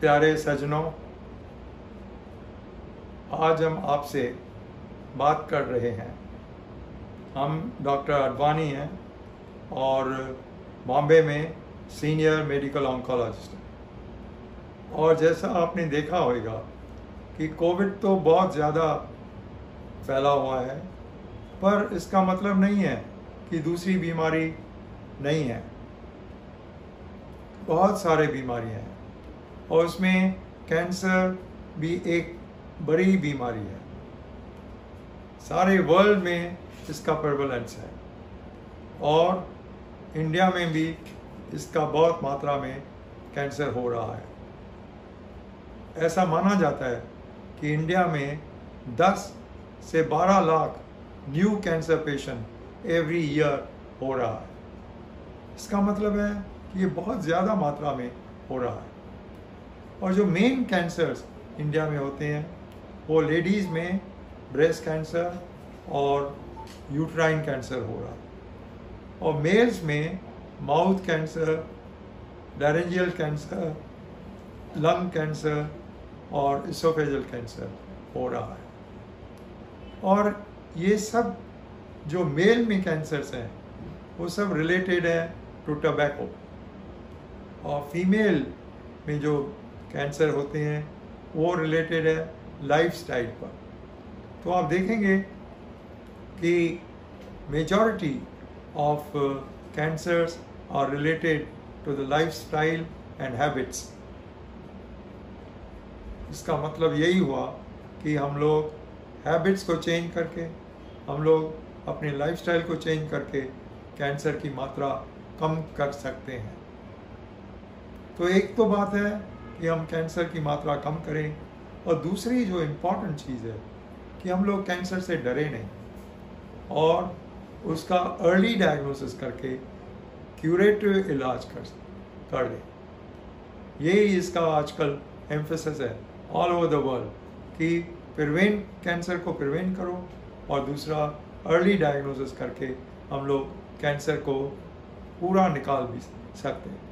प्यारे सजनों, आज हम आपसे बात कर रहे हैं। हम डॉक्टर अडवाणी हैं और बॉम्बे में सीनियर मेडिकल ऑन्कोलॉजिस्ट हैं। और जैसा आपने देखा होगा कि कोविड तो बहुत ज़्यादा फैला हुआ है, पर इसका मतलब नहीं है कि दूसरी बीमारी नहीं है। बहुत सारे बीमारियाँ हैं। और उसमें कैंसर भी एक बड़ी बीमारी है। सारे वर्ल्ड में इसका प्रेवलेंस है। और इंडिया में भी इसका बहुत मात्रा में कैंसर हो रहा है। ऐसा माना जाता है कि इंडिया में 10 से 12 lakh new cancer patient every year हो रहा है। इसका मतलब है कि ये बहुत ज़्यादा मात्रा में हो रहा है। और जो मेन कैंसर्स इंडिया में होते हैं, वो लेडीज़ में ब्रेस्ट कैंसर और यूट्राइन कैंसर हो रहा है। और मेल्स में mouth cancer डायरेंजियल cancer lung cancer और इसोफेजल कैंसर हो रहा है। और ये सब जो मेल में कैंसर्स हैं, वो सब रिलेटेड है टू टबैको और फीमेल में जो कैंसर होते हैं, वो रिलेटेड है लाइफस्टाइल पर। तो आप देखेंगे कि majority of cancers are related to the lifestyle and habits इसका मतलब यही हुआ कि हम लोग हैबिट्स को चेंज करके, हम लोग अपने लाइफस्टाइल को चेंज करके कैंसर की मात्रा कम कर सकते हैं। तो एक तो बात है कि हम कैंसर की मात्रा कम करें। और दूसरी जो इंपॉर्टेंट चीज़ है कि हम लोग कैंसर से डरे नहीं। और उसका अर्ली डायग्नोसिस करके क्यूरेटिव इलाज कर कर लें यही इसका आजकल एम्फोसिस है ऑल ओवर द वर्ल्ड कि प्रिवेंट कैंसर को प्रिवेंट करो और दूसरा अर्ली डायग्नोसिस करके हम लोग कैंसर को पूरा निकाल भी सकते हैं।